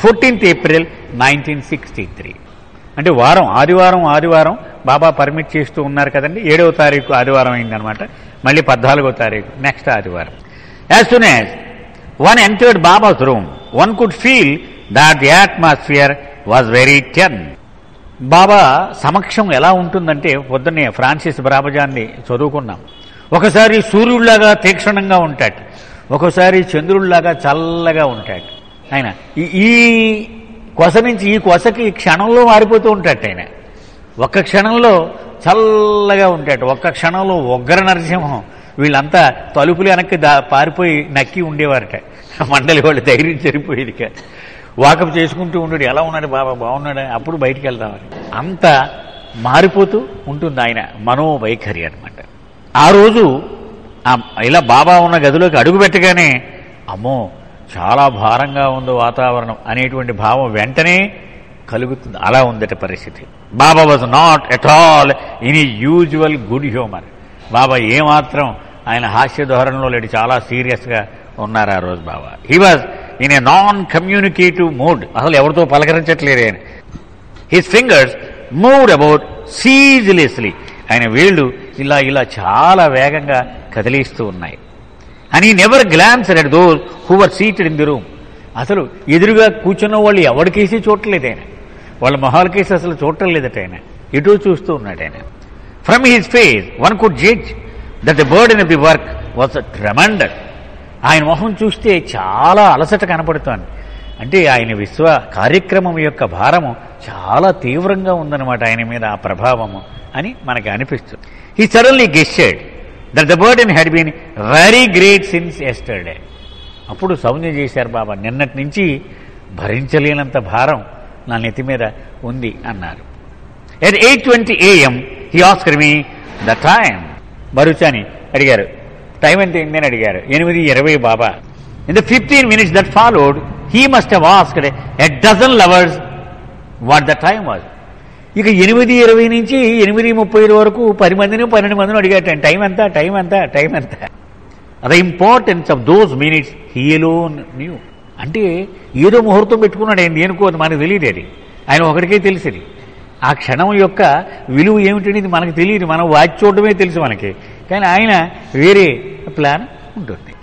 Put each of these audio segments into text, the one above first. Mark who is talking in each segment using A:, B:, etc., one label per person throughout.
A: Fourteenth April nineteen sixty three. అంటే వారం ఆదివారం ఆదివారం బాబా పర్మిట్ చేస్తూ ఉన్నారు కదండి. ఏడవ తారీఖు ఆదివారం అయిందనమాట. మళ్ళీ పద్నాలుగో తారీఖు నెక్స్ట్ ఆదివారం. As soon as one entered Baba's room one could feel that the atmosphere was very tense Baba సమక్షం ఎలా ఉంటుందంటే పొద్దున్నే ఫ్రాన్సిస్ బ్రాబజాన్ని చదువుకున్నాం. ఒకసారి సూర్యుడిలాగా తీక్షణంగా ఉంటాడు. ఒకసారి చంద్రుడిలాగా చల్లగా ఉంటాడు. ఆయన. ఈ- ఈ కొస నుంచి ఈ కొసకి క్షణంలో మారిపోతూ ఉంటాడు ఆయన. ఒక్క క్షణంలో చల్లగా ఉంటాడు. ఒక్క క్షణంలో ఒగ్గర నరసింహం. వీళ్ళంతా తలుపులు వెనక్కి దా పారిపోయి నక్కి ఉండేవారట. మండలి వాళ్ళు ధైర్యం సరిపోయేది కాదు వాకప్ చేసుకుంటూ ఉండడు. ఎలా ఉన్నాడు బాబా? బాగున్నాడు? అప్పుడు బయటికి వెళ్దామని అంత మారిపోతూ ఉంటుంది ఆయన మనోవైఖరి అనమాట ఆ రోజు ఇలా బాబా ఉన్న గదిలోకి అడుగు పెట్టగానే అమ్మో చాలా భారంగా ఉంది వాతావరణం అనేటువంటి భావం వెంటనే కలుగుతుంది. అలా ఉందట పరిస్థితి. Baba was not at all any usual good humour Baba ఏమాత్రం ఆయన హాస్య ధోరణిలో లేడు. చాలా సీరియస్గా ఉన్నారు ఆ రోజు Baba. He was in a non communicative mood అసలు ఎవరితో పలకరించట్లేదు ఆయన. His fingers moved about ceaselessly ఆయన వేళ్ళు ఇలా ఇలా చాలా వేగంగా కదిలిస్తూ ఉన్నాయి. అని never glance at those who were seated in the room అసలు ఎదురుగా కూర్చున్న వాళ్ళు ఎవరికేసి చూడలేదు ఆయన. వాళ్ళ మొహాలకేసి అసలు చూడటం లేదట ఆయన. ఎటు చూస్తూ ఉన్నాడు ఆయన. From his face one could judge that the burden of the work was tremendous ఆయన మొహం చూస్తే చాలా అలసట కనపడుతోంది. అంటే ఆయన విశ్వ కార్యక్రమం యొక్క భారము చాలా తీవ్రంగా ఉందన్నమాట ఆయన మీద ఆ ప్రభావము అని మనకి అనిపిస్తుంది. He suddenly గెస్టెడ్ that the burden had been very great since yesterday అప్పుడు సౌమ్య చేశారు బాబా నిన్నటి నుంచి భరించలేనంత భారం నా నెత్తి మీద ఉంది అన్నారు. At eight twenty AM he asked me the time బరుచాని అడిగారు. టైం ఎంత అయిందని అడిగారు. ఎనిమిది ఇరవై బాబా. In the fifteen minutes that followed he must have asked a dozen lovers what the time was ఇక ఎనిమిది ఇరవై నుంచి ఎనిమిది ముప్పై వరకు పది మందిని పన్నెండు మందిని అడిగాట టైం ఎంత? టైం ఎంత? టైం ఎంత? The importance of those minutes he alone knew అంటే ఏదో ముహూర్తం పెట్టుకున్నాడు ఆయన దేనికో అది మనకు తెలియదు అది. ఆయన ఒకరికే తెలిసింది. ఆ క్షణం యొక్క విలువ ఏమిటనేది మనకు తెలియదు. మనం వాచ్ చూడడమే తెలుసు మనకి. కానీ ఆయన వేరే ప్లాన్ ఉంటుంది.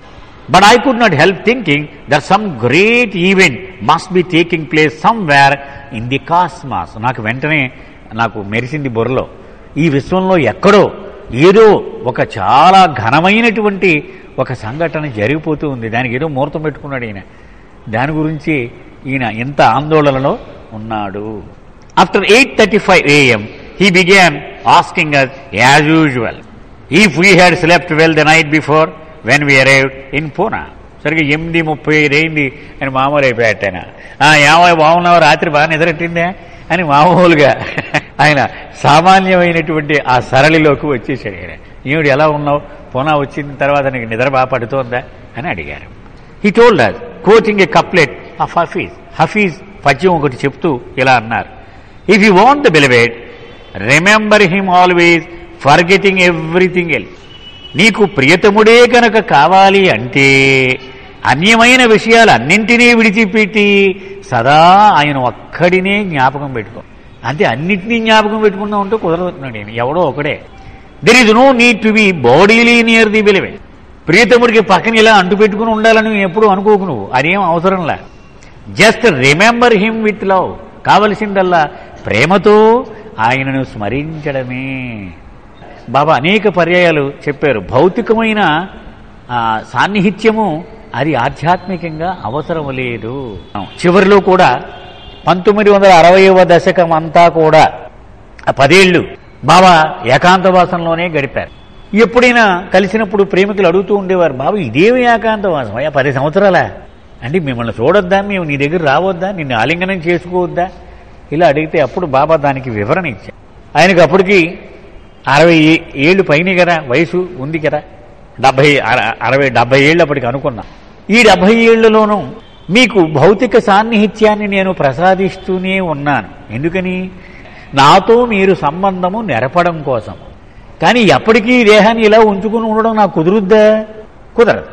A: But I could not help thinking that some great event must be taking place somewhere in the cosmos. నాకు వెంటనే నాకు మెరిసింది బుర్రలో. ఈ విశ్వంలో ఎక్కడో ఏదో ఒక చాలా ఘనమైనటువంటి ఒక సంఘటన జరిగిపోతూ ఉంది. దానికి ఏదో ముహూర్తం పెట్టుకున్నాడు ఈయన. దాని గురించి ఈయన ఎంత ఆందోళనలో ఉన్నాడు. After eight thirty five AM he began asking us as usual if we had slept well the night before when we arrive in Poona సరిగ్గా ఎనిమిది ముప్పై ఐదు అయింది అని మామూలు అయిపోయాట ఆయన. "ఆ, ఏమో బాగున్నావు? రాత్రి బాగా నిద్రట్టిందే అని మామూలుగా ఆయన సామాన్యమైనటువంటి ఆ సరళిలోకి వచ్చేసాడు ఆయన. ఈవిడ ఎలా ఉన్నావు? పునా వచ్చిన తర్వాత నీకు నిద్ర బాగా పడుతోందా? అని అడిగారు. He told us quoting a couplet of Hafiz Hafiz పద్యం ఒకటి చెప్తూ ఇలా అన్నారు. If you want the beloved remember him always forgetting everything else నీకు ప్రియతముడే కనుక కావాలి అంటే అన్యమైన విషయాలన్నింటినీ విడిచిపెట్టి సదా ఆయన ఒక్కడినే జ్ఞాపకం పెట్టుకో. అంటే అన్నింటినీ జ్ఞాపకం పెట్టుకున్నా ఉంటే కుదరదున్నాడు నేను ఎవడో ఒకడే. There is no need to be bodily near the beloved ప్రియతముడికి పక్కన ఇలా అంటు పెట్టుకుని ఉండాలని ఎప్పుడూ అనుకోకు నువ్వు. అదేం అవసరంలా just remember him with love కావలసిందల్లా ప్రేమతో ఆయనను స్మరించడమే. బాబా అనేక పర్యాయాలు చెప్పారు. భౌతికమైన సాన్నిహిత్యము అది ఆధ్యాత్మికంగా అవసరం లేదు. చివరిలో కూడా పంతొమ్మిది వందల అరవైవ దశకం అంతా కూడా పదేళ్ళు పదేళ్ళు బాబా ఏకాంతవాసంలోనే గడిపారు. ఎప్పుడైనా కలిసినప్పుడు ప్రేమికులు అడుగుతూ ఉండేవారు బాబు ఇదేమి ఏకాంతవాసం? అయ్యా పది సంవత్సరాలా? అంటే మిమ్మల్ని చూడొద్దా? మేము నీ దగ్గర రావద్దా? నిన్ను ఆలింగనం చేసుకోవద్దా? ఇలా అడిగితే అప్పుడు బాబా దానికి వివరణ ఇచ్చారు. ఆయనకు అప్పటికి అరవై ఏళ్ళు పైన కదా వయసు ఉంది కదా. డెబ్బై అర- అరవై డెబ్బై ఏళ్ళు అప్పటికి అనుకున్నా. ఈ డెబ్బై ఏళ్ళలోనూ మీకు భౌతిక సాన్నిహిత్యాన్ని నేను ప్రసాదిస్తూనే ఉన్నాను. ఎందుకని? నాతో మీరు సంబంధము నెరపడం కోసం. కానీ ఎప్పటికీ దేహాన్ని ఇలా ఉంచుకుని ఉండడం నాకు కుదురుద్దా? కుదరదు.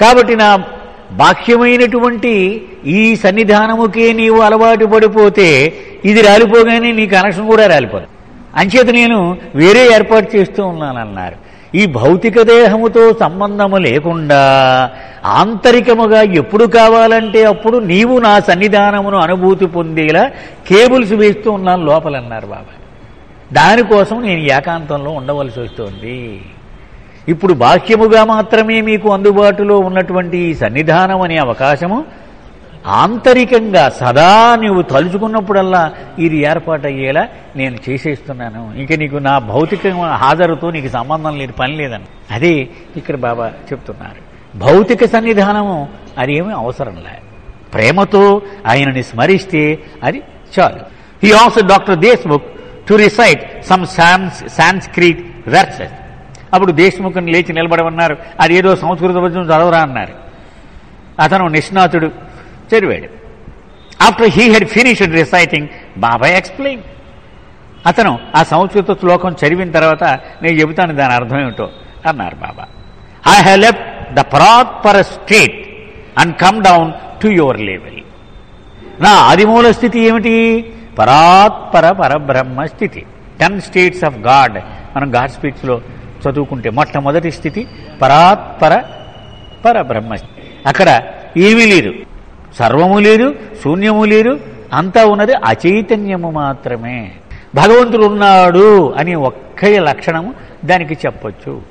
A: కాబట్టి నా బాహ్యమైనటువంటి ఈ సన్నిధానముకే నీవు అలవాటు పడిపోతే ఇది రాలిపోగానే నీ కనెక్షన్ కూడా రాలిపోదు. అంచేత నేను వేరే ఏర్పాటు చేస్తూ ఉన్నానన్నారు. ఈ భౌతిక దేహముతో సంబంధము లేకుండా ఆంతరికముగా ఎప్పుడు కావాలంటే అప్పుడు నీవు నా సన్నిధానమును అనుభూతి పొందేలా కేబుల్స్ వేస్తూ ఉన్నాను లోపలన్నారు బాబా. దానికోసం నేను ఏకాంతంలో ఉండవలసి వస్తుంది. ఇప్పుడు బాహ్యముగా మాత్రమే మీకు అందుబాటులో ఉన్నటువంటి ఈ సన్నిధానం అనే అవకాశము ఆంతరికంగా సదా నీవు తలుచుకున్నప్పుడల్లా ఇది ఏర్పాటయ్యేలా నేను చేసేస్తున్నాను ఇంక నీకు నా భౌతిక హాజరుతో నీకు సంబంధం లేదు పని లేదని అదే ఇక్కడ బాబా చెప్తున్నారు భౌతిక సన్నిధానము అదేమీ అవసరం లే ప్రేమతో ఆయనని స్మరిస్తే అది చాలు he also doctor Deshmukh to recite some sands Sanskrit verses అప్పుడు దేశ్ముఖుని లేచి నిలబడమన్నారు. అది ఏదో సంస్కృత వచనం చదవరా అన్నారు. అతను నిష్ణాతుడు. చదివాడు after he had finished reciting Baba explain అతను ఆ సంస్కృత శ్లోకం చదివిన తర్వాత నేను చెబుతాను దాని అర్థం ఏమిటో అన్నారు బాబా. I have left the proper state and come down to your level నా ఆదిమూల స్థితి ఏమిటి? పరాత్పర పరబ్రహ్మ స్థితి. టెన్ స్టేట్స్ ఆఫ్ గాడ్ మనం గాడ్ స్పీచ్లో చదువుకుంటే మొట్టమొదటి స్థితి పరాత్పర పరబ్రహ్మ స్థితి. అక్కడ ఏమీ లేదు. సర్వము లేదు శూన్యము లేదు అంతా ఉన్నది అచైతన్యము మాత్రమే. భగవంతుడు ఉన్నాడు అని ఒక్క లక్షణము దానికి చెప్పొచ్చు.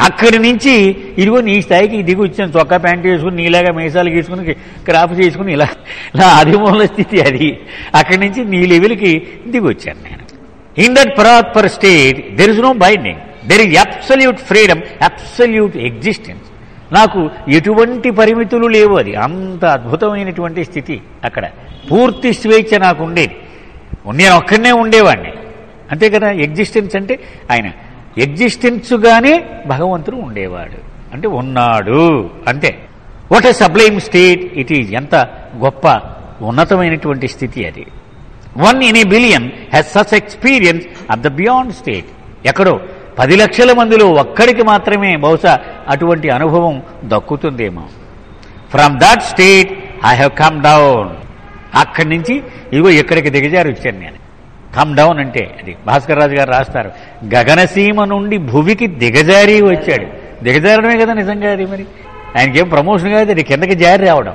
A: అక్కడి నుంచి ఇదిగో నీ స్థాయికి దిగి వచ్చాను చొక్కా ప్యాంట్ వేసుకుని నీలాగా మీసాలు గీసుకుని క్రాప్ చేసుకుని ఇలా నా ఆదిమూల స్థితి అది. అక్కడి నుంచి నీ లెవెల్కి దిగి వచ్చాను నేను. In that Paratpar state there is no binding there is absolute freedom absolute existence నాకు ఎటువంటి పరిమితులు లేవు అది. అంత అద్భుతమైనటువంటి స్థితి అక్కడ. పూర్తి స్వేచ్ఛ నాకు ఉండేది. నేను ఒక్కడనే ఉండేవాడిని. అంతే కదా? ఎగ్జిస్టెన్స్ అంటే ఆయన. ఎగ్జిస్టెన్స్గానే భగవంతుడు ఉండేవాడు. అంటే ఉన్నాడు. అంతే. What a sublime state it is ఎంత గొప్ప ఉన్నతమైనటువంటి స్థితి అది. One in a billion has such experience at the beyond state ఎక్కడో? పది లక్షల మందిలో ఒక్కడికి మాత్రమే బహుశా అటువంటి అనుభవం దక్కుతుందేమో. From that state I have come down అక్కడి నుంచి ఇగో ఇక్కడికి దిగజారు వచ్చాను నేను కమ్ డౌన్ అంటే అది. భాస్కర్ రాజు గారు రాస్తారు. గగనసీమ నుండి భువికి దిగజారి వచ్చాడు. దిగజారడమే కదా నిజంగా అది మరి. ఆయనకేం ప్రమోషన్ కాదు అది కిందకి జారి రావడం.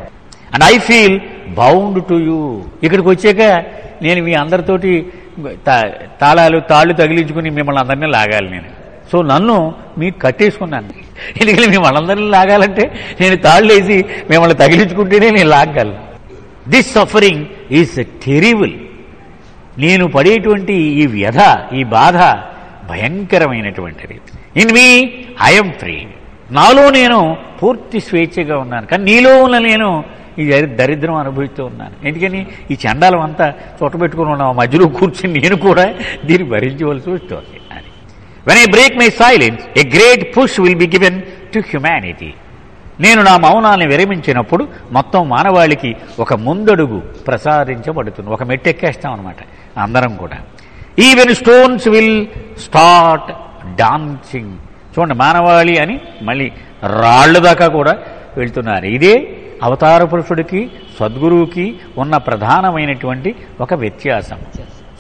A: And I feel bound to you ఇక్కడికి వచ్చాక నేను మీ అందరితోటి తాళాలు తాళ్ళు తగిలించుకుని మిమ్మల్ని అందరినీ లాగాలి నేను. సో నన్ను మీకు కట్టేసుకున్నాను. ఎందుకంటే మిమ్మల్ని అందరినీ లాగాలంటే నేను తాళ్ళు వేసి మిమ్మల్ని తగిలించుకుంటేనే నేను లాగగలను. దిస్ సఫరింగ్ ఈజ్ టెరిబుల్ నేను పడేటువంటి ఈ వ్యధ ఈ బాధ భయంకరమైనటువంటిది. ఇన్ మీ ఐఎమ్ ఫ్రీ నాలో నేను పూర్తి స్వేచ్ఛగా ఉన్నాను. కానీ నీలో ఉన్న నేను ఈ దరిద్రం అనుభవిస్తూ ఉన్నాను. ఎందుకని? ఈ చండాలం అంతా చుట్టబెట్టుకుని ఉన్న మధ్యలో కూర్చుని నేను కూడా దీన్ని భరించవలసి వస్తుంది అని. When I break my silence a great push will be given to humanity నేను నా మౌనాన్ని విరమించినప్పుడు మొత్తం మానవాళికి ఒక ముందడుగు ప్రసాదించబడుతుంది. ఒక మెట్టెక్కేస్తాం అనమాట అందరం కూడా. Even stones will start dancing చూడండి మానవాళి అని మళ్ళీ రాళ్ళు దాకా కూడా వెళ్తున్నారు. ఇదే అవతార పురుషుడికి సద్గురువుకి ఉన్న ప్రధానమైనటువంటి ఒక వ్యత్యాసం.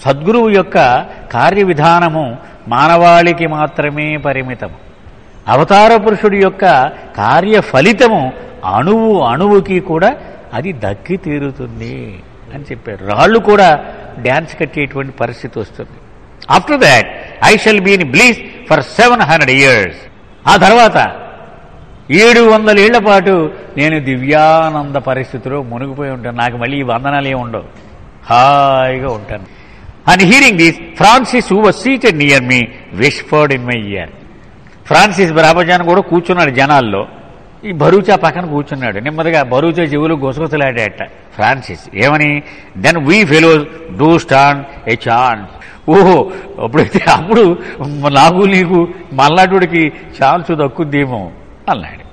A: సద్గురువు యొక్క కార్య విధానము మానవాళికి మాత్రమే పరిమితం అవతార పురుషుడి యొక్క కార్య ఫలితము అణువు అణువుకి కూడా అది దక్కి తీరుతుంది అని చెప్పారు. రాళ్ళు కూడా డ్యాన్స్ కట్టేటువంటి పరిస్థితి వస్తుంది. After that I shall been bliss for seven hundred years ఆ తర్వాత ఏడు వందల ఏళ్ళ పాటు నేను దివ్యానంద పరిస్థితిలో మునిగిపోయి ఉంటాను. నాకు మళ్ళీ ఈ వందనాలు ఏమి ఉండవు. హాయిగా ఉంటాను. And hearing this Francis who was seated near me whispered in my ear Francis Brabazon కూడా కూర్చున్నాడు జనాల్లో. ఈ భరూచా పక్కన కూర్చున్నాడు. నెమ్మదిగా బరూచా చెవులు గుసగుసలాడేట ఫ్రాన్సిస్ ఏమని? Then we fellows do stand a chance ఓహో అప్పుడైతే అప్పుడు నాకు నీకు మల్లాటుడికి ఛాన్స్ దక్కుద్దేమో. అన్నాడు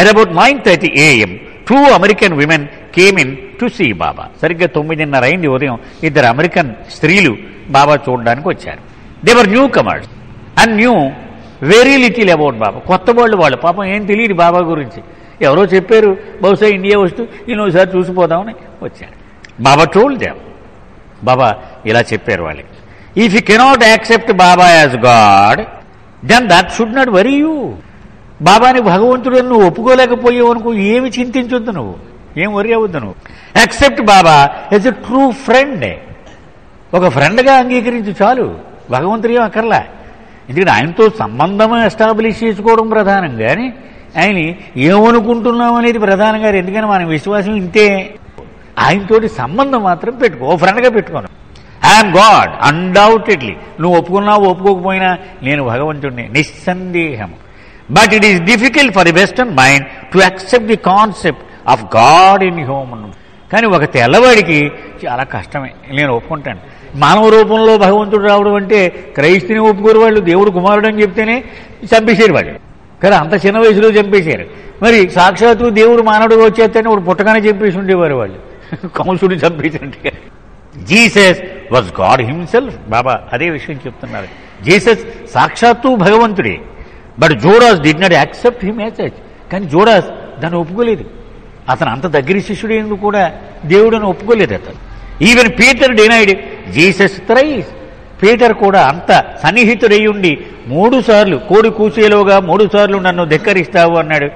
A: at about nine thirty AM two American women came in to see Baba సరిగ్గా తొమ్మిదిన్నర అయింది ఉదయం. ఇద్దరు అమెరికన్ స్త్రీలు బాబా చూడడానికి వచ్చారు. They were new comers and knew very little about Baba కొత్త వాళ్ళు వాళ్ళు. పాపం ఏం తెలియదు బాబా గురించి. ఎవరో చెప్పారు బహుశా ఇండియా వస్తూ ఈయన చూసిపోదామని వచ్చాడు బాబా టోల్డ్ దేవ్ బాబా ఇలా చెప్పారు వాళ్ళకి. If you cannot accept Baba as God then that should not worry you బాబాని భగవంతుడు నువ్వు ఒప్పుకోలేకపోయావు అనుకో ఏమి చింతించొద్దు నువ్వు? ఏం వరి అవ్వద్దు నువ్వు? Accept Baba as a true friend ఒక ఫ్రెండ్గా అంగీకరించు చాలు. భగవంతుడు ఏం అక్కర్లా? ఎందుకంటే ఆయనతో సంబంధం ఎస్టాబ్లిష్ చేసుకోవడం ప్రధానం. కానీ ఆయన ఏమనుకుంటున్నాం అనేది ప్రధానం గారు ఎందుకని మన విశ్వాసం ఇంతే? ఆయనతోటి సంబంధం మాత్రం పెట్టుకో. ఓ ఫ్రెండ్గా పెట్టుకోను. ఐఎమ్ గాడ్ అన్డౌటెడ్లీ నువ్వు ఒప్పుకున్నా ఒప్పుకోకపోయినా నేను భగవంతుడిని నిస్సందేహం but it is difficult for the western mind to accept the concept of God in human కానీ ఒక తెల్లవాడికి చాలా కష్టమే. నేను ఒప్పుకుంటాను. మానవ రూపంలో భగవంతుడు రావడం అంటే క్రైస్తుని ఒప్పుకోరు వాళ్ళు దేవుడు కుమారుడు అని చెప్తేనే చంపేశారు వాళ్ళు. కానీ అంత చిన్న వయసులో చంపేశారు. మరి సాక్షాత్తు దేవుడు మానవుడు వచ్చేస్తేనే వాడు పుట్టగానే చంపేసి ఉండేవారు వాళ్ళు. కంసుడు చంపేసినట్టుగా Jesus was God himself Baba అదే విషయం చెప్తున్నారు. జీసస్ సాక్షాత్తు భగవంతుడే. But Judas did not accept him as కానీ జోడాస్ దాన్ని ఒప్పుకోలేదు అతను అంత దగ్గర శిష్యుడు ఎందుకు కూడా దేవుడని ఒప్పుకోలేదు అతను even Peter denied Jesus thrice Peter కూడా అంత సన్నిహితుడై ఉండి మూడు సార్లు కోడి కూచేలోగా మూడు సార్లు నన్ను ధిక్కరిస్తావు అన్నాడు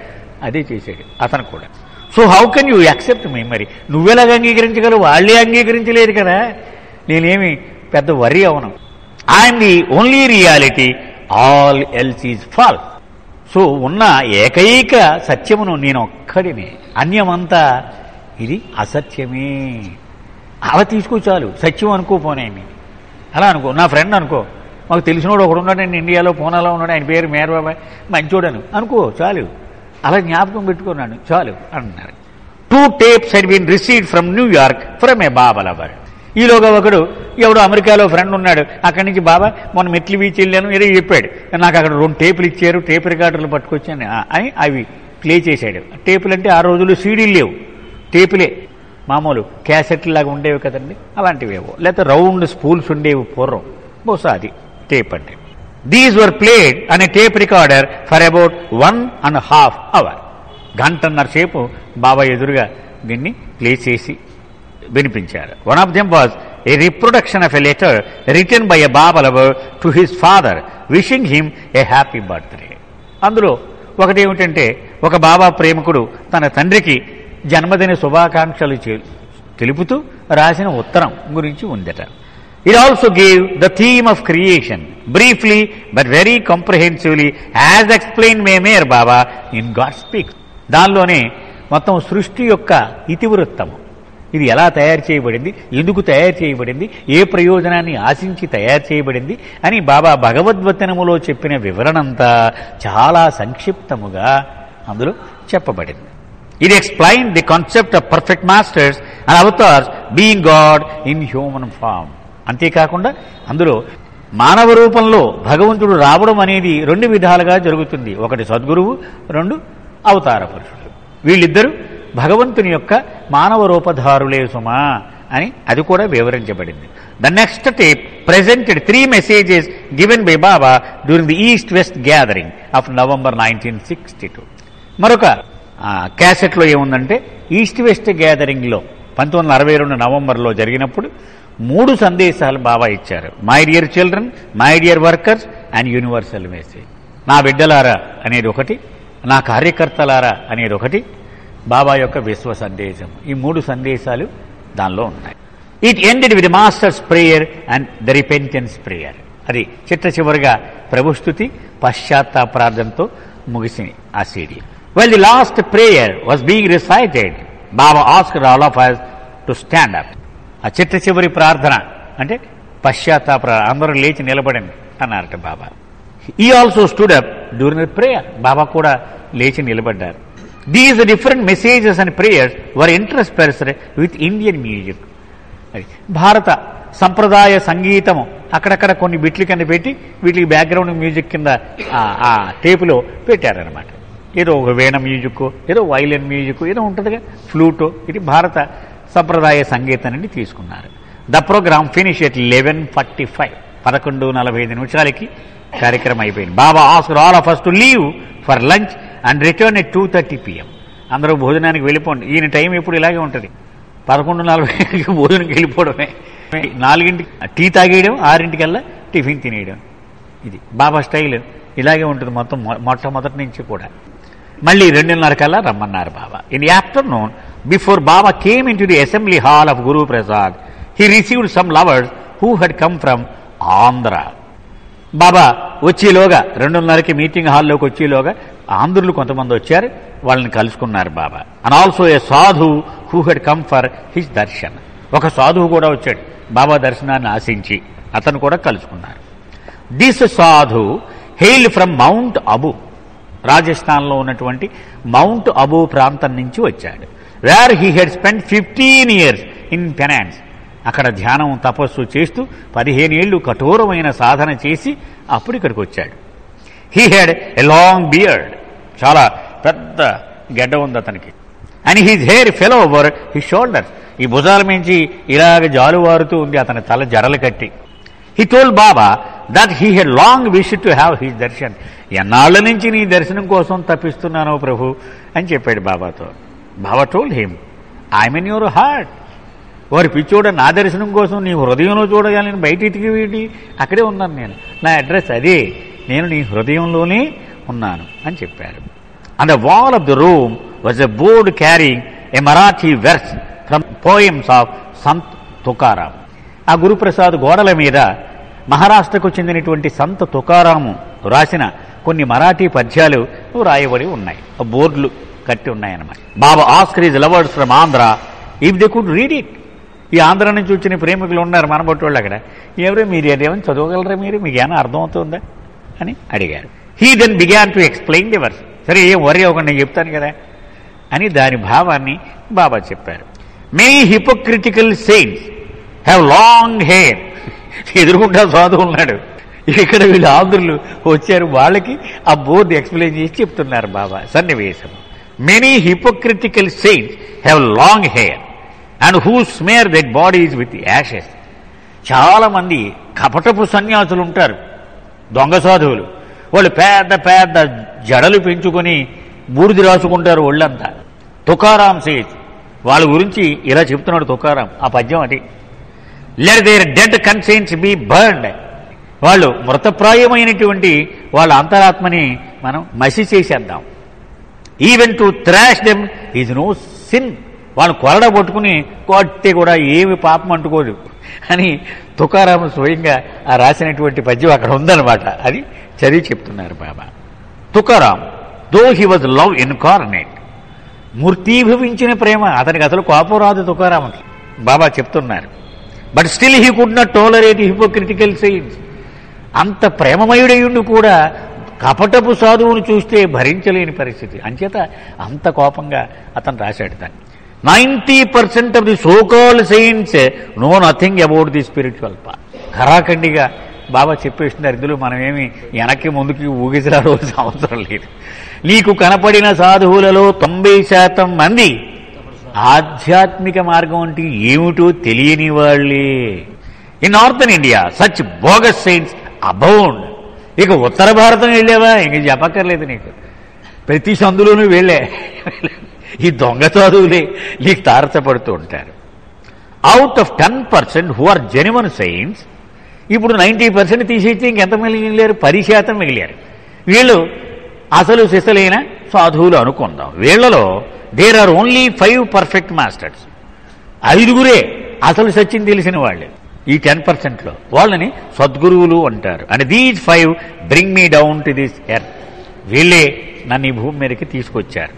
A: అదే చేశాడు అతను కూడా so how can you accept me మరి నువ్వెలాగ అంగీకరించగలవు వాళ్ళే అంగీకరించలేదు కదా నేనేమి పెద్ద వరి అవను I'm the only reality all else is false. So ఉన్న ఏకైక సత్యమును నేను ఒక్కడినే అన్యమంతా ఇది అసత్యమే. అలా తీసుకో చాలు. సత్యం అనుకోపోనేమి అలా అనుకో. నా ఫ్రెండ్ అనుకో. మాకు తెలిసినోడు ఒకడు ఉన్నాడండి ఇండియాలో పూనాలో ఉన్నాడు ఆయన పేరు మేరబాబాయ్ మంచోడను. అనుకో చాలు. అలా జ్ఞాపకం పెట్టుకున్నాను చాలు అన్నారు. Two tapes had been received from New York from a Baba lover ఈలోగా ఒకడు ఎవడో అమెరికాలో ఫ్రెండ్ ఉన్నాడు. అక్కడి నుంచి బాబా మొన్న మెట్లు బీచ్ వెళ్ళాను ఏదో చెప్పాడు. నాకు అక్కడ రెండు టేపులు ఇచ్చారు టేప్ రికార్డులు పట్టుకొచ్చాను. అని అవి ప్లే చేశాడు. టేపులు అంటే ఆ రోజులు సీడీలు లేవు. టేపులే. మామూలు క్యాసెట్లు లాగా ఉండేవి కదండి. అలాంటివేవో లేకపోతే రౌండ్ స్పూల్స్ ఉండేవి పూర్వం. బహుశా అది. టేప్ అంటే. దీస్ వర్ ప్లేడ్ అనే tape recorder for about one and half hour గంటన్నర సేపు బాబా ఎదురుగా దీన్ని ప్లే చేసి వినిపించారు. One of them was a reproduction of a letter written by a Baba lover to his father wishing him a happy birthday అందులో ఒకటి ఏమిటంటే ఒక బాబా ప్రేమికుడు తన తండ్రికి జన్మదిన శుభాకాంక్షలు తెలుపుతూ రాసిన ఉత్తరం గురించి ఉందట. It also gave the theme of creation briefly but very comprehensively as explain Meher Baba in God speak దానిలోనే మొత్తం సృష్టి యొక్క ఇతివృత్తము. ఇది ఎలా తయారు చేయబడింది? ఎందుకు తయారు చేయబడింది? ఏ ప్రయోజనాన్ని ఆశించి తయారు చేయబడింది? అని బాబా భగవద్వచనములో చెప్పిన వివరణంతా చాలా సంక్షిప్తముగా అందులో చెప్పబడింది. ఇది explain the concept of perfect masters and avatars being God in human form అంతేకాకుండా అందులో మానవ రూపంలో భగవంతుడు రావడం అనేది రెండు విధాలుగా జరుగుతుంది. ఒకటి సద్గురువు రెండు అవతార పురుషుడు వీళ్ళిద్దరూ భగవంతుని యొక్క మానవ రూపధారులే సుమా అని అది కూడా వివరించబడింది. The next tape presented three messages given by Baba during the east west gathering of November nineteen sixty two మరొక క్యాసెట్లో ఏముందంటే ఈస్ట్ వెస్ట్ గ్యాదరింగ్లో పంతొమ్మిది వందల అరవై రెండు నవంబర్లో జరిగినప్పుడు మూడు సందేశాలు బాబా ఇచ్చారు. My dear children my dear workers and universal message నా బిడ్డలారా అనేది ఒకటి. నా కార్యకర్తలారా అనేది ఒకటి. బాబా యొక్క విశ్వ సందేశం. ఈ మూడు సందేశాలు దానిలో ఉన్నాయి. It ended with masters prayer and the repentance prayer అది చిట్ట చివరిగా ప్రభుస్థుతి పశ్చాత్తాప ప్రార్థనతో ముగిసింది ఆ CD. Well the last prayer was being recited Baba asked all of us to stand up ఆ చిట్ట చివరి ప్రార్థన అంటే పశ్చాత్తాప అందరూ లేచి నిలబడండి అన్నారట Baba. We also stood up during prayer Baba కూడా లేచి నిలబడ్డారు. These different messages and prayers were interspersed with Indian music అది భారత సంప్రదాయ సంగీతము అక్కడక్కడ కొన్ని బిట్లు కింద పెట్టి వీటికి బ్యాక్గ్రౌండ్ మ్యూజిక్ కింద ఆ- టేపులో పెట్టారనమాట ఏదో ఒక వేణ మ్యూజిక్ ఏదో వైలిన్ మ్యూజిక్ ఏదో ఉంటుందిగా ఫ్లూటో ఇది భారత సంప్రదాయ సంగీతం నుండి తీసుకున్నారు. The programme finish at eleven forty five పదకొండు నలభై ఐదు నిమిషాలకి కార్యక్రమం అయిపోయింది. Baba asked all of us to leave for lunch and return at two thirty PM అందరూ భోజనానికి వెళ్ళిపోండి. ఈయన టైం ఎప్పుడు ఇలాగే ఉంటుంది. పదకొండు నలభై భోజనంకి వెళ్ళిపోవడమే. నాలుగింటికి టీ తాగేయడం ఆరింటికల్లా టిఫిన్ తినేయడం. ఇది బాబా స్టైల్. ఇలాగే ఉంటుంది మొత్తం మొ- మొట్టమొదటి నుంచి కూడా. మళ్ళీ రెండున్నర కల్లా రమ్మన్నారు Baba. In afternoon before Baba came into the assembly hall of Guru Prasad he received some lovers who had come from Andhra Baba వచ్చేలోగా రెండున్నరకి మీటింగ్ హాల్లోకి వచ్చేలోగా ఆంధ్రులు కొంతమంది వచ్చారు వాళ్ళని కలుసుకున్నారు బాబా. And also a sadhu who had come for his darshan. ఒక సాధువు కూడా వచ్చాడు బాబా దర్శనాన్ని ఆశించి అతను కూడా కలుసుకున్నారు. దిస్ సాధు హెయిల్ ఫ్రమ్ మౌంట్ అబు రాజస్థాన్లో ఉన్నటువంటి మౌంట్ అబు ప్రాంతం నుంచి వచ్చాడు. Where he had spend fifteen years in penance అక్కడ ధ్యానం తపస్సు చేస్తూ పదిహేను ఏళ్ళు కఠోరమైన సాధన చేసి అప్పుడు ఇక్కడికి వచ్చాడు. He had a long beard చాలా పెద్ద గడ్డ ఉంది అతనికి. And his hair fell over he shoulders ఈ భుజాల మించి ఇలాగ జాలువారుతూ ఉంది అతని తల జడలు కట్టి. He told Baba that he had long wish to have he darshan ఎన్నాళ్ళ నుంచి నీ దర్శనం కోసం తప్పిస్తున్నాను ప్రభు అని చెప్పాడు బాబాతో. Baba told him I'm in your heart వారి పిచ్చోడ నా దర్శనం కోసం నీ హృదయంలో చూడగలను బయట ఇటుకి వీడి అక్కడే ఉన్నాను నేను. నా అడ్రస్ అదే. నేను నీ హృదయంలోనే ఉన్నాను అని చెప్పారు. And the wall of the room was a board carrying a Marathi verse from poems of Sant Tukaram ఆ గురుప్రసాద్ గోడల మీద మహారాష్ట్రకు చెందినటువంటి సంత తుకారాము రాసిన కొన్ని మరాఠీ పద్యాలు రాయబడి ఉన్నాయి. ఆ బోర్డులు కట్టి ఉన్నాయన్నమాట. Baba asked his lovers from Andhra if they could read it. ఈ ఆంధ్ర నుంచి వచ్చిన ప్రేమికులు ఉన్నారు మన వాళ్ళు అక్కడ. ఎవరో మీరు అదేమని చదవగలరా మీరు? మీకు ఏమైనా అర్థమవుతుందా? అని అడిగారు. He then began to explain the verse సరే ఏం వరి అవ్వకుండా నేను చెప్తాను కదా అని దాని భావాన్ని బాబా చెప్పారు. Many hypocritical saints have long hair ఎదురుకుంటా సాధువు ఉన్నాడు. ఇక్కడ వీళ్ళు ఆంధ్రులు వచ్చారు వాళ్ళకి ఆ బోర్డు ఎక్స్ప్లెయిన్ చేసి చెప్తున్నారు బాబా సన్నివేశం. Many hypocritical saints have long hair and who smear that bodies with ashes చాలా మంది కపటపు సన్యాసులు ఉంటారు దొంగ సాధువులు. వాళ్ళు పెద్ద పెద్ద జడలు పెంచుకొని బూడిది రాసుకుంటారు ఒళ్ళంతా. తుకారాం సేజ్ వాళ్ళ గురించి ఇలా చెప్తున్నాడు తుకారాం. ఆ పద్యం అది. Let their dead conscience be burned వాళ్ళు మృతప్రాయమైనటువంటి వాళ్ళ అంతరాత్మని మనం మసి చేసేద్దాం. Even to thrash them is no sin వాళ్ళు కొరడ పట్టుకుని కొట్టి కూడా ఏమి పాపం అంటుకోదు. అని తుకారాము స్వయంగా ఆ రాసినటువంటి పద్యం అక్కడ ఉందన్నమాట. అది చదివి చెప్తున్నారు Baba. Tukaram though he was love incarnate మూర్తీభవించిన ప్రేమ అతనికి అసలు కోపం రాదు తుకారామకి. బాబా చెప్తున్నారు. But still he could not tolerate hypocritical saints అంత ప్రేమమయుడయుండి కూడా కపటపు సాధువును చూస్తే భరించలేని పరిస్థితి. అంచేత అంత కోపంగా అతను రాశాడు దాన్ని. Ninety percent of the so called saints know nothing about the spiritual part ఖరాఖండిగా Baba చెప్పేస్తున్నారు ఇందులో మనమేమి వెనక్కి ముందుకి ఊగిసలాడవలసిన అవసరం లేదు. నీకు కనపడిన సాధువులలో తొంభై శాతం మంది ఆధ్యాత్మిక మార్గం అంటే ఏమిటో తెలియని వాళ్ళే. In northern India such bogus saints abound ఇక ఉత్తర భారతం వెళ్ళావా? ఇంక చెప్పక్కర్లేదు నీకు. ప్రతి సందులోనూ వెళ్ళే. ఈ దొంగ చదువులే నీకు తారసపడుతూ ఉంటారు. Out of ten percent who are genuine saints ఇప్పుడు నైంటీ పర్సెంట్ తీసేస్తే ఇంకెంత మిగిలినారు పది శాతం మిగిలారు. వీళ్ళు అసలు సిసలైన సాధువులు అనుకుందాం. వీళ్ళలో there are only five perfect masters ఐదుగురే అసలు సచిన్ తెలిసిన వాళ్ళే. ఈ టెన్ పర్సెంట్లో వాళ్ళని సద్గురువులు అంటారు. And these five bring me down to this earth వీళ్ళే నన్ను ఈ భూమి మీదకి తీసుకొచ్చారు.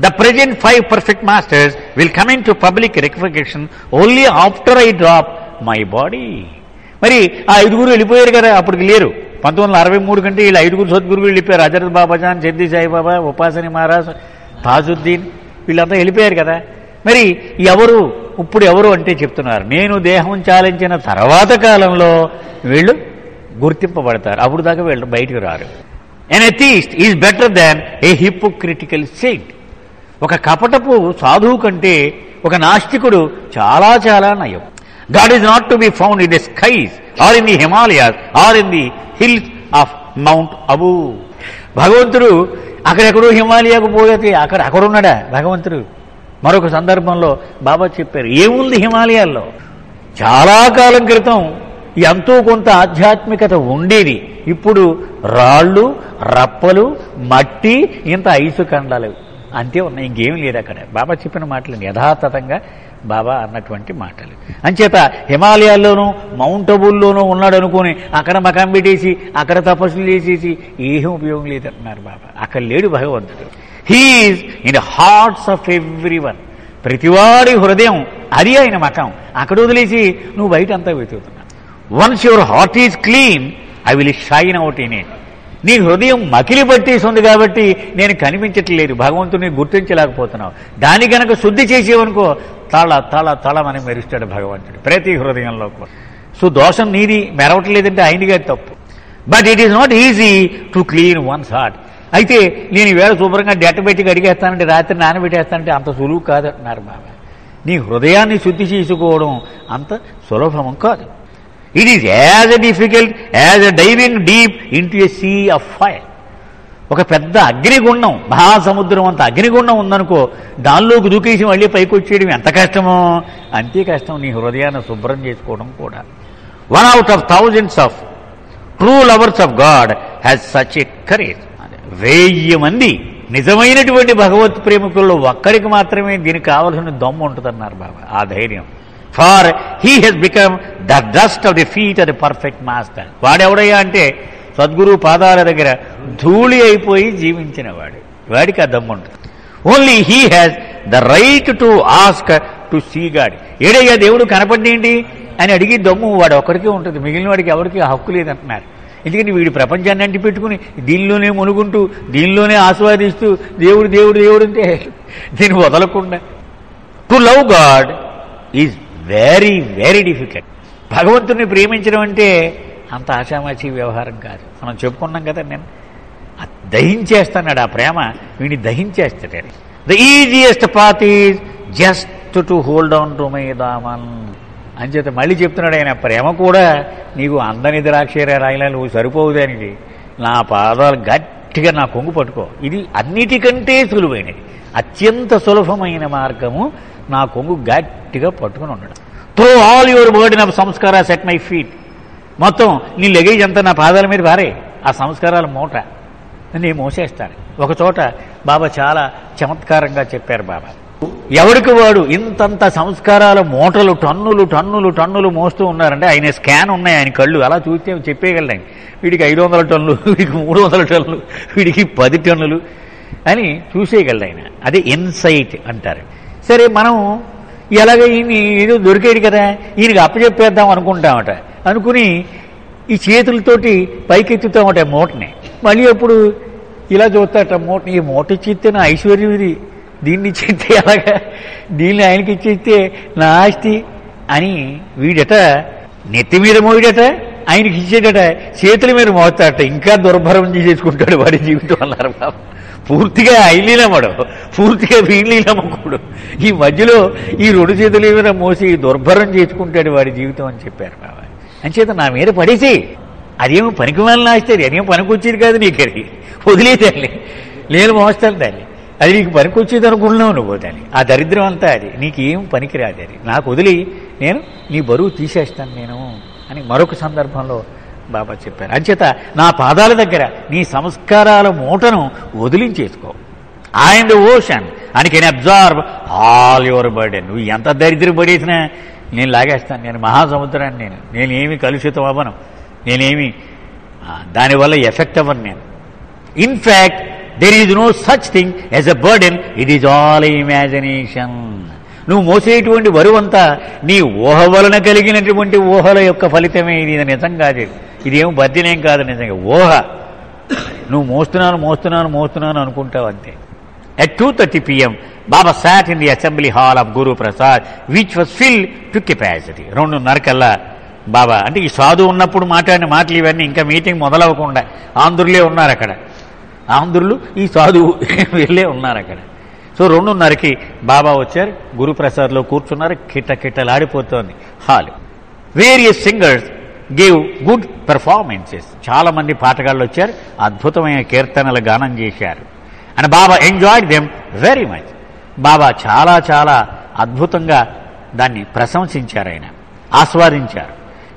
A: The present five perfect masters will coming to public recognition only after I drop my body మరి ఆ ఐదుగురు వెళ్ళిపోయారు కదా అప్పటికి లేరు. పంతొమ్మిది వందల అరవై మూడు కంటే వీళ్ళు ఐదుగురు సద్గురువులు వెళ్ళిపోయారు. హజరత్ బాబాజాన్ జద్ది సాయిబాబా ఉపాసని మహారాజ్ తాజుద్దీన్ వీళ్ళంతా వెళ్ళిపోయారు కదా. మరి ఎవరు ఇప్పుడు ఎవరు అంటే చెప్తున్నారు. నేను దేహం చాలించిన తర్వాత కాలంలో వీళ్ళు గుర్తింపబడతారు. అప్పుడు దాకా వీళ్ళు బయటకు రారు. An atheist is better than a hypocritical saint ఒక కపటపు సాధువు కంటే ఒక నాస్తికుడు చాలా చాలా నయం. God is not to be found in the skies or in the Himalayas or in the hills of mount Abu భగవంతుడు అక్కడెక్కడో హిమాలయాకు పోతే అక్కడ అక్కడ ఉన్నాడా భగవంతుడు మరొక సందర్భంలో బాబా చెప్పారు ఏముంది హిమాలయాల్లో? చాలా కాలం క్రితం ఎంతో కొంత ఆధ్యాత్మికత ఉండేది. ఇప్పుడు రాళ్ళు రప్పలు మట్టి ఇంత ఐసు కండాలు అంతే ఉన్నాయి ఇంకేం లేదు అక్కడ. బాబా చెప్పిన మాటలు యథాతథంగా బాబా అన్నటువంటి మాటలు. అంచేత హిమాలయాల్లోనూ మౌంట్ అబుల్లోనూ ఉన్నాడు అనుకుని అక్కడ మకాం పెట్టేసి అక్కడ తపస్సులు చేసేసి ఏం ఉపయోగం లేదంటున్నారు బాబా. అక్కడ లేడు భగవంతుడు. He is in the hearts of every one ప్రతివాడి హృదయం అది ఆయన మకం. అక్కడ వదిలేసి నువ్వు బయట అంతా వెతుకుతున్నావు. Once your heart is clean I will shine out in it నీ హృదయం మకిలి పట్టేసింది కాబట్టి నేను కనిపించట్లేదు. భగవంతుని గుర్తించలేకపోతున్నావు. దాని గనక శుద్ధి చేసేవనుకో తళ తళ తళమని మెరుస్తాడు భగవంతుడు. ప్రతి హృదయంలో కూడా. సో దోషం నీది మెరవట్లేదంటే ఆయనగా తప్పు. But it is not easy to clean one's heart అయితే నేను ఈవేళ శుభ్రంగా డెట్ట పెట్టికి అడిగేస్తానంటే రాత్రి నానబెట్టేస్తానంటే అంత సులువు కాదంటున్నారు బాబా. నీ హృదయాన్ని శుద్ధి చేసుకోవడం అంత సులభం కాదు. It is as a difficult as a diving deep into a sea of fire ఒక పెద్ద అగ్నిగుండం మహాసముద్రం అంత అగ్నిగుండం ఉందనుకో దానిలోకి దూకేసి మళ్ళీ పైకి వచ్చేయడం ఎంత కష్టమో? అంతే కష్టం నీ హృదయాన్ని శుభ్రం చేసుకోవడం కూడా. One out of thousands of true lovers of God has such a courage వెయ్యి మంది నిజమైనటువంటి భగవత్ ప్రేమికుల్లో ఒక్కరికి మాత్రమే దీనికి కావలసిన దమ్ము ఉంటుందన్నారు బాబా. ఆ ధైర్యం. For he has become the dust of the feet of perfect master. వాడెవడయ్యా అంటే సద్గురు పాదాల దగ్గర ధూళి అయిపోయి జీవించిన వాడు వాడికి ఆ దమ్ముంటుంది only he has the right to ask to see God ఏడయ్యా దేవుడు కనపడేంటి అని అడిగి దమ్ము వాడు ఒక్కడికే ఉంటుంది. మిగిలిన వాడికి ఎవరికి హక్కు లేదంటున్నారు. ఎందుకంటే వీడి ప్రపంచాన్ని అంటి పెట్టుకుని దీనిలోనే మునుగుంటూ దీనిలోనే ఆస్వాదిస్తూ దేవుడు దేవుడు దేవుడు అంటే దీన్ని వదలకుండా. To love God is very very difficult. భగవంతుని ప్రేమించడం అంటే అంత ఆశామాచి వ్యవహారం కాదు. మనం చెప్పుకున్నాం కదా నేను దహించేస్తాడు ఆ ప్రేమ వీడిని దహించేస్తాడు. The easiest path is just to hold on to my Daman అంచేత మళ్ళీ చెప్తున్నాడు ఆయన ప్రేమ కూడా నీకు అందని ద్రాక్షేర రాయలాలు నువ్వు సరిపోవు దానికి. నా పాదాలు గట్టిగా నా కొంగు పట్టుకో. ఇది అన్నిటికంటే సులువైనది. అత్యంత సులభమైన మార్గము నా కొంగు గట్టిగా పట్టుకుని ఉండడం throw all your burden of samskara at my feet. మొత్తం నీ లగేజ్ అంతా నా పాదాల మీద భారే ఆ సంస్కారాల మూట. నేను మోసేస్తాను ఒక చోట బాబా చాలా చమత్కారంగా చెప్పారు బాబా. ఎవరికి వాడు ఇంతంత సంస్కారాల మూటలు టన్నులు టన్నులు టన్నులు మోస్తూ ఉన్నారంటే ఆయన స్కాన్ ఉన్నాయి ఆయన కళ్ళు. అలా చూస్తే చెప్పేయగలడు ఆయన వీడికి ఐదు వందల టన్నులు వీడికి మూడు వందల టన్నులు వీడికి పది టన్నులు అని చూసేయగలడు ఆయన. అదే ఇన్సైట్ అంటారు. సరే మనం ఎలాగ ఈయన ఏదో దొరికాడు కదా ఈయనకి అప్పచెప్పేద్దాం అనుకుంటామట. అనుకుని ఈ చేతులతోటి పైకెత్తుతామట మూటని. మళ్ళీ అప్పుడు ఇలా చూస్తాట మూటని ఈ మూట ఇచ్చితే నా ఐశ్వర్యం ఇది. దీన్ని ఇచ్చితే అలాగా దీన్ని ఆయనకి ఇచ్చితే నా ఆస్తి అని వీడట నెత్తి మీద మోయిడట ఆయనకి ఇచ్చేటట చేతుల మీద మోస్తాడట ఇంకా దుర్భరం చేసేసుకుంటాడు వాడి జీవితం అన్నారు బాబు. పూర్తిగా ఐలీలమ్మడు పూర్తిగా వీళ్ళీలమ్మకుడు ఈ మధ్యలో ఈ రెండు చేతుల మీద మోసి దుర్భరం చేసుకుంటాడు వాడి జీవితం అని చెప్పారు బాబా. అంచేత నా మీద పడేసి అదేమో పనికి వాళ్ళని ఆస్తుంది అదేం పనికొచ్చేది కాదు నీకు అది. వదిలేదాన్ని. నేను మోస్తాను దాన్ని. అది నీకు పనికొచ్చేది అనుకుంటున్నావు నువ్వు దాన్ని. ఆ దరిద్రం అంతా అది. నీకేం పనికిరాదు అది. నాకు వదిలి నేను నీ బరువు తీసేస్తాను నేను అని మరొక సందర్భంలో బాబా చెప్పారు. అంచేత నా పాదాల దగ్గర నీ సంస్కారాల మూటను వదిలించేసుకో. ఆయన ఓషన్ అని can absorb all your burden నువ్వు ఎంత దరిద్రం పడేసినా నేను లాగేస్తాను. నేను మహాసముద్రాన్ని నేను. నేనేమి కలుషితం అవ్వను. నేనేమి దానివల్ల ఎఫెక్ట్ అవ్వను నేను. In fact there is no such thing as a burden it is all imagination నువ్వు మోసేటువంటి బరువంతా నీ ఊహ వలన కలిగినటువంటి ఊహల యొక్క ఫలితమే ఇది. ఇది నిజం కాదు ఇదేం బద్దినేం కాదు నిజంగా. ఊహ నువ్వు మోస్తున్నాను మోస్తున్నాను మోస్తున్నాను అనుకుంటావు అంతే. At two thirty PM Baba sat in the assembly hall of Guru Prasad which was fill to capacity రెండున్నర కల్లా బాబా అంటే ఈ సాధు ఉన్నప్పుడు మాట్లాడిన మాటలు ఇవన్నీ ఇంకా మీటింగ్ మొదలవ్వకుండా ఆంధ్రులే ఉన్నారు అక్కడ. ఆంధ్రులు ఈ సాధువు వెళ్ళే ఉన్నారు అక్కడ. సో రెండున్నరకి బాబా వచ్చారు గురుప్రసాద్లో కూర్చున్నారు కిట్ట కిటలాడిపోతోంది hall. Various singers gave good performances. చాలా మంది పాటగాళ్ళు వచ్చారు అద్భుతమైన కీర్తనలు గానం చేశారు. And Baba enjoyed them very much Baba చాలా చాలా అద్భుతంగా దాన్ని ప్రశంసించారు ఆయన ఆస్వాదించారు.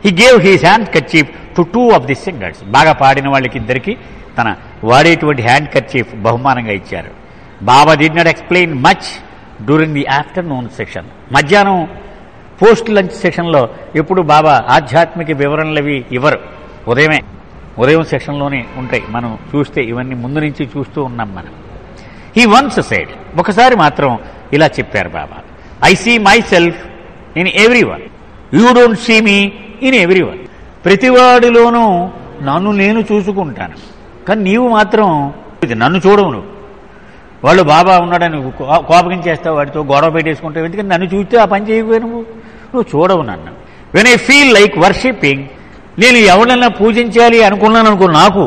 A: He gave his handkerchief to two of the singers బాగా పాడిన వాళ్ళకి ఇద్దరికి తన వాడేటువంటి హ్యాండ్ కర్చీఫ్ బహుమానంగా ఇచ్చారు. Baba did not explain much during the afternoon session మధ్యాహ్నం పోస్ట్ లంచ్ సెషన్లో ఎప్పుడు బాబా ఆధ్యాత్మిక వివరణలు అవి ఇవ్వరు. ఉదయమే ఉదయం సెషన్లోనే ఉంటాయి. మనం చూస్తే ఇవన్నీ ముందు నుంచి చూస్తూ ఉన్నాం మనం. హీ వన్స్ సైడ్ ఒకసారి మాత్రం ఇలా చెప్పారు Baba. I see myself in everyone you don't see me in everyone ప్రతివాడిలోనూ నన్ను నేను చూసుకుంటాను. కానీ నీవు మాత్రం ఇది నన్ను చూడవు నువ్వు. వాళ్ళు బాబా ఉన్నాడని కో- కోపగించేస్తావు వాడితో గొడవ పెట్టేసుకుంటావు. ఎందుకంటే నన్ను చూస్తే ఆ పని చేయకపోయి నువ్వు. నువ్వు చూడవు నన్ను. When I feel like worshipping నేను ఎవరినైనా పూజించాలి అనుకున్నాను అనుకో నాకు.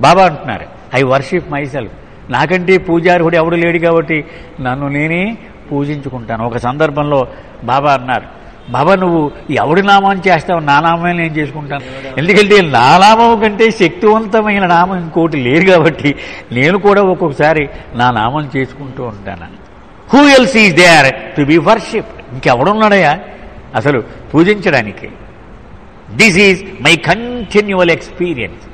A: బాబా అంటున్నారు ఐ వర్షిప్ మైసెల్ఫ్ నాకంటే పూజారుడు ఎవడు లేడు కాబట్టి నన్ను నేనే పూజించుకుంటాను. ఒక సందర్భంలో బాబా అన్నారు బాబా నువ్వు ఎవడి నామాన్ని చేస్తావు నా నామే నేను చేసుకుంటాను. ఎందుకంటే నా నామం కంటే శక్తివంతమైన నామం ఇంకోటి లేరు కాబట్టి నేను కూడా ఒక్కొక్కసారి నా నామం చేసుకుంటూ ఉంటాను. Who else is there to be worship ఇంకెవడున్నాడయా అసలు పూజించడానికి. This is my continual experience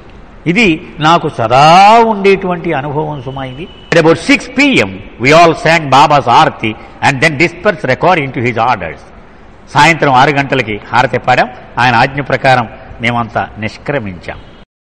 A: ఇది నాకు సదా ఉండేటువంటి అనుభవం సుమా ఇది. About six PM we all sang Baba's aarti and then disperse according to his orders సాయంత్రం ఆరు గంటలకి హారతి పాడాం. ఆయన ఆజ్ఞ ప్రకారం మేమంతా నిష్క్రమించాం.